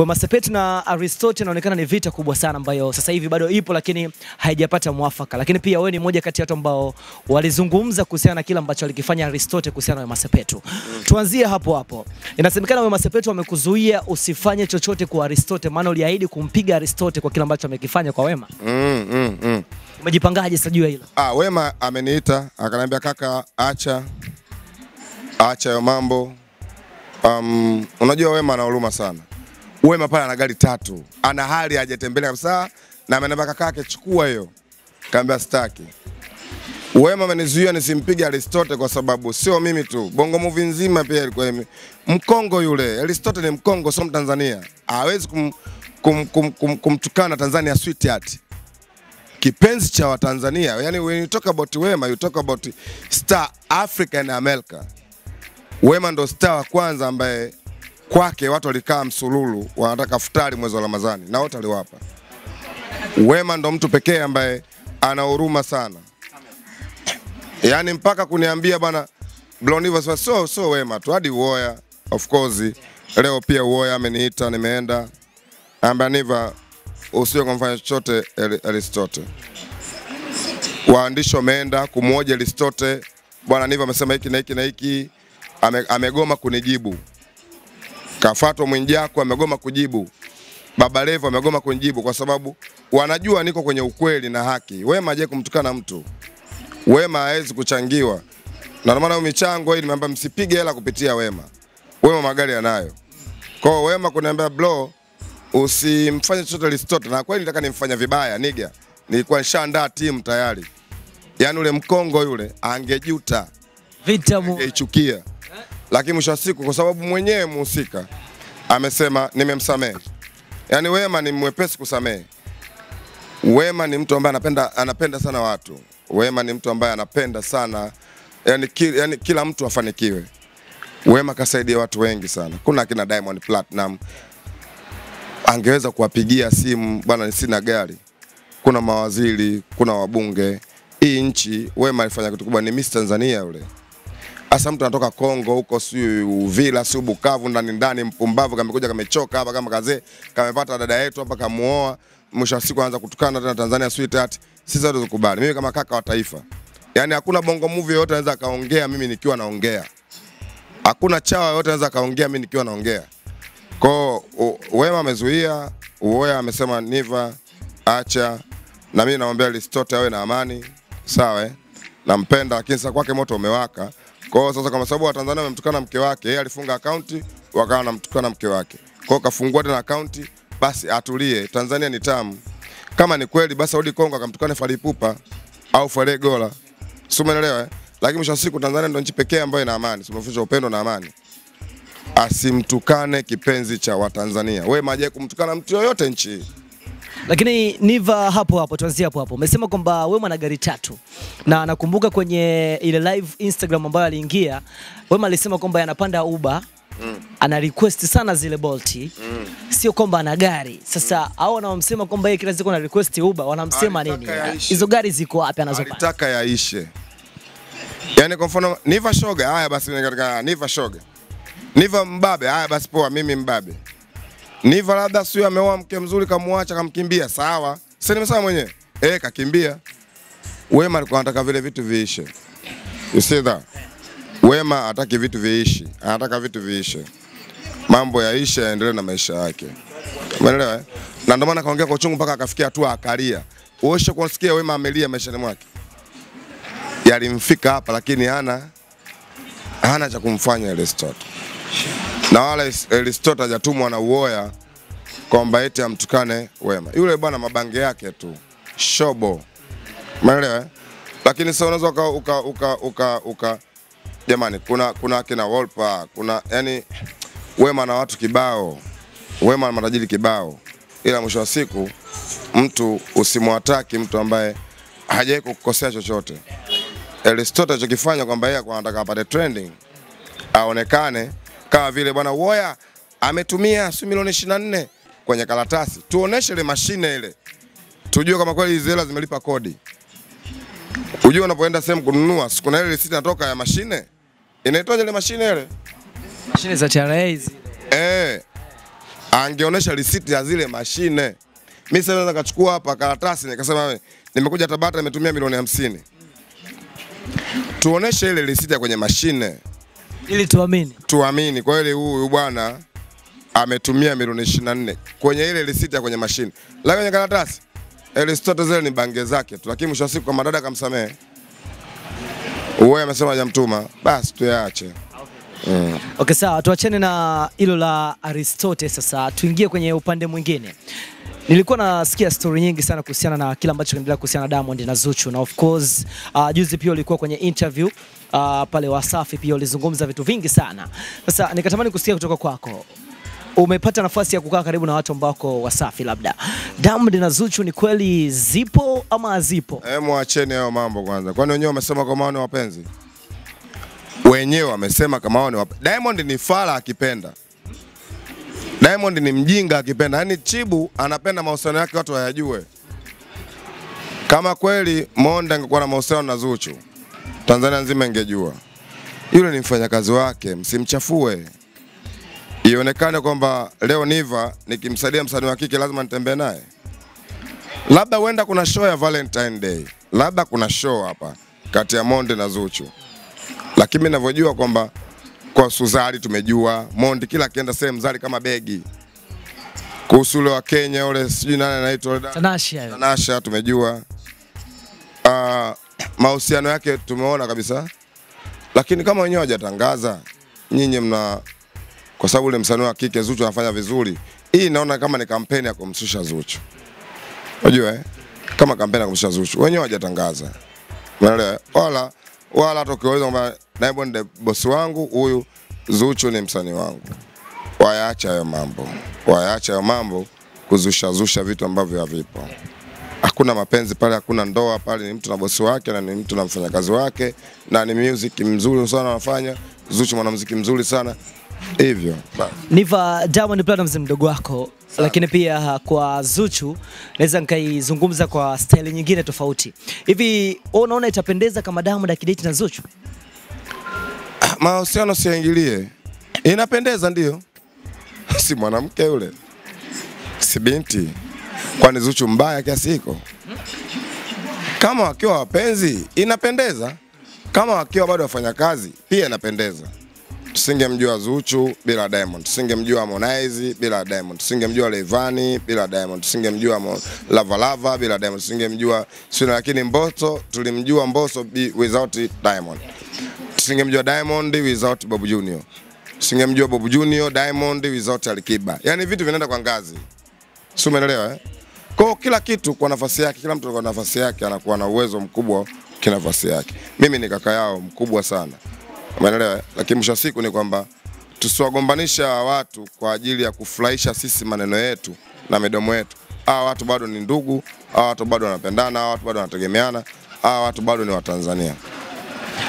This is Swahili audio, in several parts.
Wema Sepetu na Aristotle inaonekana ni vita kubwa sana ambayo sasa hivi bado ipo lakini haijapata mwafaka. Lakini pia wewe ni mmoja kati ya watu ambao walizungumza kuhusiana na kile ambacho alikifanya Aristotle kuhusiana na Wema Sepetu. Tuanzie hapo hapo. Inasemekana Wema Sepetu amekuzuia usifanye chochote kwa Aristotle maana uliahidi kumpiga Aristotle kwa kile ambacho amekifanya kwa Wema. Mm, mm, mm. Umejipangaje sasa juu ya hilo? Ah, Wema ameniita akaniambia, kaka, acha acha hayo mambo. Um, unajua Wema ana huruma sana. Wema pale ana gari tatu, ana hali hajatembelea kabisa, na amenambia kaka yake, chukua hiyo. Kaambia sitaki. Wema amenizuia nisimpige Aristote kwa sababu sio mimi tu, Bongo Movie nzima pia ilikuwa Mkongo yule. Aristote ni Mkongo, sio Mtanzania. Hawezi kum, kum, kum, kum, kumtukana Tanzania sweetheart kipenzi cha Watanzania. Yani when you talk about Wema, you talk about star Africa and America. Wema ndo star wa kwanza ambaye kwake watu walikaa msululu wanataka futari mwezi wa Ramadhani na wote aliwapa. Wema ndo mtu pekee ambaye ana huruma sana, yaani mpaka kuniambia bana Blondiva sasa so, so Wema tu hadi Uoya of course. Leo pia Uoya ameniita nimeenda, amba Niva usije kumfanya chochote Aristote. Waandishi wameenda kumwoja Aristotle, bwana Niva amesema hiki na hiki na hiki, ame, amegoma kunijibu. Kafatwa Mwijaku amegoma kujibu. Baba Levo amegoma kunijibu kwa sababu wanajua niko kwenye ukweli na haki. Wema je kumtukana mtu, Wema hawezi kuchangiwa, na ndio maana michango hii nimeambia msipige hela kupitia Wema. Wema magari yanayo. Kwa Wema kuniambia bro, usimfanye chochote listote na kweli nataka nimfanya vibaya niga, nilikuwa nishaandaa timu tayari. Yaani ule mkongo yule angejuta, Vita mu... angeichukia, lakini mwisho wa siku kwa sababu mwenyewe mhusika amesema nimemsamehe. Yaani Wema ni mwepesi kusamehe. Wema ni mtu ambaye anapenda, anapenda sana watu. Wema ni mtu ambaye anapenda sana yani, ki, yani kila mtu afanikiwe. Wema kasaidia watu wengi sana. Kuna akina Diamond Platinum angeweza kuwapigia simu, bwana, sina gari. Kuna mawaziri, kuna wabunge. Hii nchi Wema alifanya kitu kubwa, ni Miss Tanzania yule. Hasa mtu anatoka Kongo huko, si Uvila, si Bukavu, ndani ndani, mpumbavu, kamekuja kamechoka hapa kama kazee, kamepata dada yetu hapa, kamuoa, mwisho wa siku anaanza kutukana tena Tanzania sweetheart. Sisi zote tukubali Mimi kama kaka wa taifa, yani hakuna bongo movie yoyote anaweza akaongea mimi nikiwa naongea, hakuna chawa yoyote anaweza akaongea mimi nikiwa naongea. Kwa Wema amezuia, Uwoya amesema Niva acha, na mimi naomba Listote awe na amani, sawa eh? Nampenda, lakini sasa kwake moto umewaka. Kwa hiyo sasa, kama sababu Watanzania wamemtukana mke wake, yeye alifunga akaunti, wakawa wanamtukana mke wake. Kwa hiyo kafungua tena akaunti, basi atulie. Tanzania ni tamu. Kama ni kweli, basi arudi Kongo akamtukane Falipupa au Fally Gola, si umeelewa eh? Lakini mwisho wa siku Tanzania ndio nchi pekee ambayo ina amani, simefundisha upendo na amani asimtukane kipenzi cha Watanzania. Wewe majaye kumtukana mtu yoyote nchi. Lakini Niva, hapo hapo tuanzie hapo hapo. Umesema kwamba Wema ana gari tatu, na nakumbuka kwenye ile live Instagram ambayo aliingia, Wema alisema kwamba anapanda Uber Mm. ana request sana zile Bolt sio kwamba ana gari sasa. mm. Au wanaomsema kwamba yeye kila siku ana request Uber wanamsema nini? Hizo gari ziko wapi anazopanda? alitaka yaishe. Yaani kwa mfano Niva Shoga, haya basi ni katika Niva Shoga. Niva Mbabe, haya basi poa, mimi Mbabe. Niva labda sio ameoa mke mzuri kamwacha kamkimbia, sawa. Sasa nimesema mwenyewe. Eh, kakimbia. Wema alikuwa anataka vile vitu viishe. You see that? Wema hataki vitu viishi, anataka vitu viishe. Mambo yaishe, yaendelee na maisha yake. Umeelewa? eh? Na ndio maana kaongea kwa uchungu mpaka akafikia hatua akalia. Uoshe kusikia Wema amelia maishani mwake. Yalimfika hapa lakini hana hana cha kumfanya Aristotle. Na wala Aristotle hajatumwa na uoya kwamba eti amtukane Wema. Yule bwana mabange yake tu. Shobo. Umeelewa? eh? Lakini sasa unaweza uka, uka, uka, uka, uka jamani kuna kuna akina Wolpa, kuna yani Wema na watu kibao. Wema na matajiri kibao. Ila mwisho wa siku mtu usimwataki mtu ambaye hajawahi kukosea chochote. Aristotle alichokifanya kwamba yeye kwa anataka apate trending, aonekane kama vile bwana Woya ametumia si milioni 24 kwenye karatasi, tuoneshe ile mashine ile, tujue kama kweli hizo hela zimelipa kodi. Ujue unapoenda sehemu kununua, si kuna ile risiti inatoka ya mashine, inaitwaje ile mashine ile? Mashine za TRA hizi. Eh. angeonesha risiti ya zile mashine. Mimi sasa naweza kachukua hapa karatasi nikasema nimekuja Tabata nimetumia milioni hamsini. Tuoneshe ile risiti ya kwenye mashine ili tuamini. tuamini Kwa hiyo huyu bwana ametumia milioni 24 kwenye ile risiti ya kwenye mashine, lakini kwenye karatasi Aristotle zile ni bange zake tu, lakini mwisho wa siku kama dada kamsamehe, uwe amesema hajamtuma, basi tuyaache. Mm. Okay, sawa, tuachane na hilo la Aristote sasa, tuingie kwenye upande mwingine. Nilikuwa nasikia story nyingi sana kuhusiana na kile ambacho kinaendelea kuhusiana na Diamond na Zuchu na of course uh, juzi pia ulikuwa kwenye interview uh, pale Wasafi pia ulizungumza vitu vingi sana. Sasa nikatamani kusikia kutoka kwako. Umepata nafasi ya kukaa karibu na watu ambao Wasafi, labda Diamond na Zuchu ni kweli zipo ama hazipo? Eh, mwacheni hayo mambo kwanza, kwani wenyewe wamesema kama wao ni wapenzi? Wenyewe wamesema kama wao ni wapenzi. Diamond ni fala akipenda, Diamond ni mjinga akipenda, yaani Chibu anapenda mahusiano yake watu wayajue. Kama kweli Monde angekuwa na mahusiano na Zuchu, Tanzania nzima ingejua. Yule ni mfanyakazi wake, msimchafue. Ionekane kwamba leo Niva nikimsaidia msanii wa kike lazima nitembee naye labda huenda kuna show ya Valentine Day, labda kuna show hapa kati ya Monde na Zuchu, lakini ninavyojua kwamba kwa Suzari tumejua Monde kila akienda sehemu Zari kama begi. Kuhusu ule wa Kenya ule sijui nani anaitwa Tanasha. Tanasha tumejua. Uh, mahusiano yake tumeona kabisa, lakini kama wenyewe hawajatangaza, nyinyi mna kwa sababu ule msanii wa kike Zuchu anafanya vizuri. Hii naona kama ni kampeni ya kumshusha Zuchu. Unajua eh? Kama kampeni ya kumshusha Zuchu. Wenyewe hawajatangaza. Unaelewa? Wala wala hata kwamba Diamond ni bosi wangu, huyu Zuchu ni msanii wangu. wayaacha hayo mambo. wayaacha hayo mambo kuzusha zusha vitu ambavyo havipo. Hakuna mapenzi pale, hakuna ndoa pale, ni mtu na bosi wake na ni mtu na mfanyakazi wake na ni music mzuri sana anafanya. Zuchu mwanamuziki mzuri sana. Hivyo. Niva Diamond Platnumz mdogo wako, lakini pia kwa Zuchu naweza nikaizungumza kwa style nyingine tofauti. Hivi wewe unaona itapendeza kama Diamond akidate na Zuchu? mahusiano siyaingilie. Inapendeza ndio, si mwanamke yule, si binti. Kwani Zuchu mbaya kiasi hiko? Kama wakiwa wapenzi inapendeza, kama wakiwa bado wafanya kazi pia inapendeza. Tusingemjua Zuchu bila Diamond, tusingemjua Harmonize bila Diamond, tusingemjua Levani bila Diamond, tusingemjua Lava Lava bila Diamond, tusingemjua sio, lakini Mbosso tulimjua Mbosso bi- without Diamond. Tusingemjua Diamond without Bob Junior, tusingemjua Bob Junior Diamond without Alikiba. Yani vitu vinaenda kwa ngazi, si umeelewa eh? Kwa kila kitu kwa nafasi yake, kila mtu kwa nafasi yake anakuwa na uwezo mkubwa kinafasi nafasi yake. Mimi ni kaka yao mkubwa sana, umeelewa eh? Lakini mwisho siku ni kwamba tusiwagombanisha watu kwa ajili ya kufurahisha sisi maneno yetu na midomo yetu. Hawa watu bado ni ndugu, hawa watu bado wanapendana, hawa watu bado wanategemeana, hawa watu bado ni Watanzania.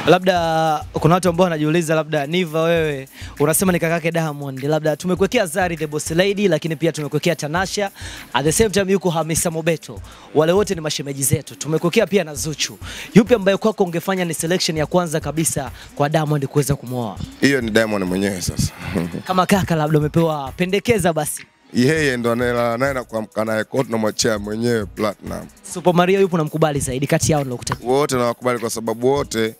Labda kuna watu ambao wanajiuliza, labda Niva, wewe unasema ni kakake Diamond, labda tumekuwekea Zari the Boss Lady, lakini pia tumekuwekea Tanasha, at the same time yuko Hamisa Mobeto, wale wote ni mashemeji zetu. Tumekuwekea pia na Zuchu. Yupi ambaye kwako ungefanya ni selection ya kwanza kabisa kwa Diamond kuweza kumwoa Hiyo ni Diamond mwenyewe sasa. kama kaka? Labda umepewa pendekeza, basi yeye ndo anayelala naye na kuamka naye kwa tunamwachia mwenyewe Platinum. Super Mario yupo na mkubali zaidi kati yao nilokutajia. Wote nawakubali kwa sababu wote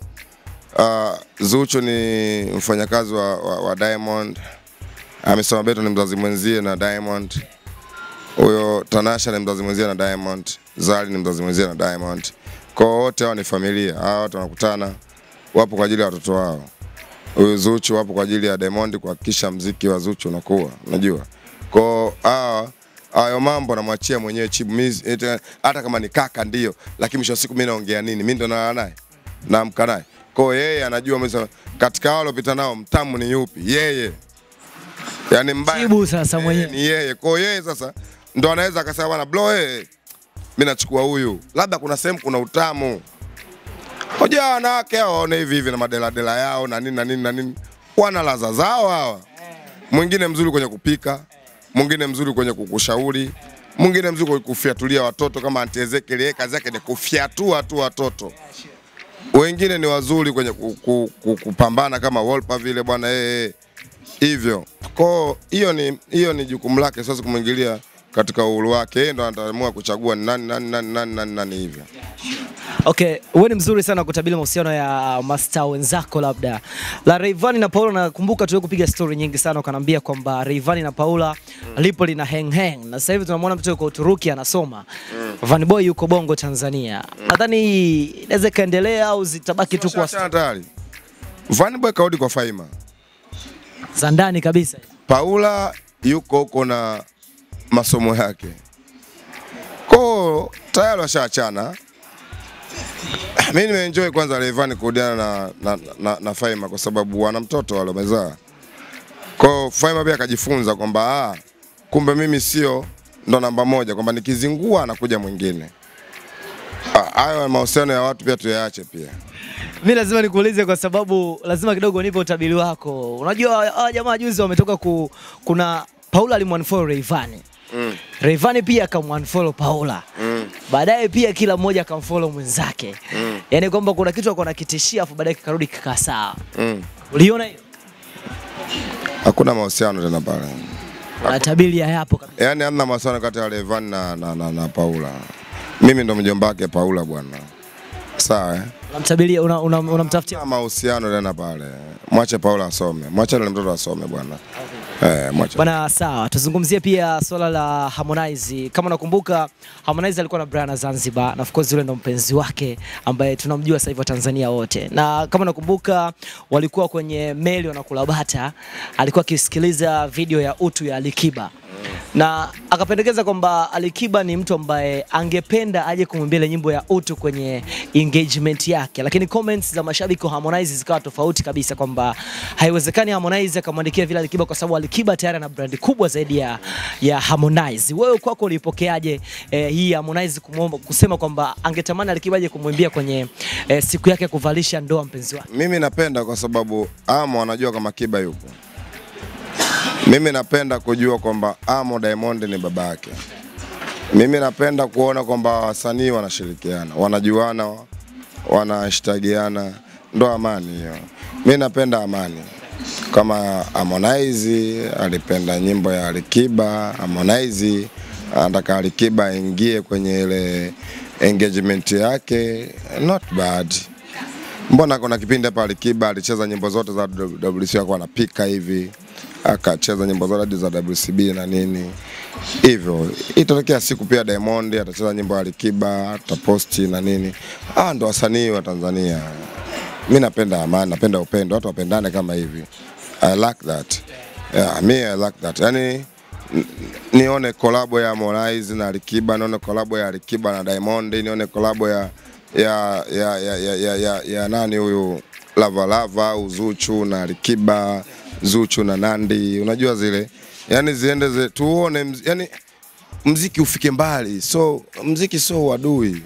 uh, Zuchu ni mfanyakazi wa, wa, wa Diamond. Amesoma Beto ni mzazi mwenzie na Diamond. Huyo Tanasha ni mzazi mwenzie na Diamond. Zari ni mzazi mwenzie na Diamond. Kwa wote hao ni familia. Hao watu wanakutana wapo kwa ajili ya watoto wao. Huyu Zuchu wapo kwa ajili ya Diamond kuhakikisha mziki wa Zuchu unakuwa, unajua. Kwa hawa hayo mambo namwachia mwenyewe Chibu. Hata kama ni kaka ndio, lakini mwisho wa siku mimi naongea nini? Mimi ndo nalala naye. Naamka naye. Kwa yeye anajua mwisho katika wale waliopita nao mtamu ni yupi? Yeye. yani mbaya. Chibu sasa Eh, mwenyewe. Ni yeye. Kwa yeye sasa ndo anaweza akasema bwana bro eh mimi nachukua huyu. Labda kuna sehemu kuna utamu. Hoja wanawake hao waone hivi hivi na madeladela yao na nini na nini na nini. Wana laza zao hawa. Mwingine mzuri kwenye kupika, mwingine mzuri kwenye kukushauri, mwingine mzuri kwenye kufyatulia watoto kama Auntie Ezekiel, kazi yake ni kufyatua tu watoto. Wengine ni wazuri kwenye ku, ku, ku, kupambana kama Wolper vile bwana yeye hivyo. Kwa hiyo ni hiyo ni jukumu lake, sasa kumwingilia katika uhuru wake. Yeye ndo ataamua kuchagua ni nani nani nani nani nani, nani hivyo. Okay, wewe ni mzuri sana kutabiri mahusiano ya mastaa wenzako labda. La Rayvanny na Paula nakumbuka tuwe kupiga story nyingi sana ukaniambia kwamba Rayvanny na Paula mm. lipo lina hang hang. Na sasa hivi tunamwona mtu yuko Uturuki anasoma. Mm. Van Boy yuko Bongo Tanzania. Mm. Nadhani inaweza kaendelea au zitabaki tu kwa hatari. Van Boy kaudi kwa Faima. za ndani kabisa. Paula yuko huko na masomo yake. Ko tayari washaachana. Mimi nimeenjoy kwanza Rayvanny kuhudiana na, na, na, na Faima kwa sababu wana mtoto wale wamezaa. Kwa Faima pia akajifunza kwamba ah, kumbe mimi sio ndo namba moja, kwamba nikizingua anakuja mwingine. Ah, Hayo mahusiano ya watu pia tuyaache pia. Mimi lazima nikuulize kwa sababu lazima kidogo nipe utabiri wako. Unajua hawa jamaa juzi wametoka ku, kuna Paula alimwanfollow Rayvanny. Mm. Rayvanny pia akamwanfollow Paula. Mm. Baadaye pia kila mmoja akamfollow mwenzake. Mm. Yaani kwamba kuna kitu alikuwa anakitishia afu baadaye kikarudi kikaa sawa. Mm. Uliona hiyo? Hakuna mahusiano tena pale. Kuna tabiri ya hapo kabisa. Yaani hamna mahusiano kati ya Levan na, na, na, na Paula. Mimi ndo mjomba wake Paula bwana. Sawa eh? Unamtabiria una, una, unamtafutia mahusiano tena pale. Mwache Paula asome. Mwache mtoto asome bwana. Eh. Bwana, sawa, tuzungumzie pia swala la Harmonize. Kama unakumbuka Harmonize alikuwa na Brian Zanzibar, na of course yule ndo mpenzi wake ambaye tunamjua sasa hivi Tanzania wote, na kama unakumbuka walikuwa kwenye meli wanakula bata, alikuwa akisikiliza video ya utu ya Alikiba na akapendekeza kwamba Alikiba ni mtu ambaye angependa aje kumwimbia ile nyimbo ya utu kwenye engagement yake, lakini comments za mashabiki wa Harmonize zikawa tofauti kabisa, kwamba haiwezekani Harmonize akamwandikia vile Alikiba kwa sababu Alikiba tayari ana brandi kubwa zaidi ya, ya Harmonize. Wewe kwako ulipokeaje eh, hii Harmonize kumwomba kusema kwamba angetamani Alikiba aje kumwimbia kwenye eh, siku yake ya kuvalisha ndoa mpenzi wake? Mimi napenda kwa sababu Amo anajua kama Kiba yupo. Mimi napenda kujua kwamba Amo Diamond ni baba yake. Mimi napenda kuona kwamba wasanii wanashirikiana, wanajuana, wanashtagiana, ndo amani hiyo. Mimi napenda amani. Kama Harmonize alipenda nyimbo ya Alikiba, Harmonize anataka Alikiba aingie kwenye ile engagement yake, not bad. Mbona kuna kipindi hapa Alikiba alicheza nyimbo zote za WC akawa anapika hivi, akacheza nyimbo za hadi za WCB na nini hivyo. Itatokea siku pia Diamond atacheza nyimbo ya Alikiba, ataposti na nini. Ah, ndo wasanii wa Tanzania. Mi napenda amani, napenda upendo, watu wapendane kama hivi. I like that. Yeah, me I like that. Yani nione kolabo ya Harmonize na Alikiba, nione kolabo ya Alikiba na Diamond, nione kolabo ya ya ya ya ya, ya, ya, ya nani huyu Lavalava Lava au na Alikiba, Zuchu na Nandi, unajua zile yani ziende ze, tuone mz, yani mziki ufike mbali, so mziki so uadui.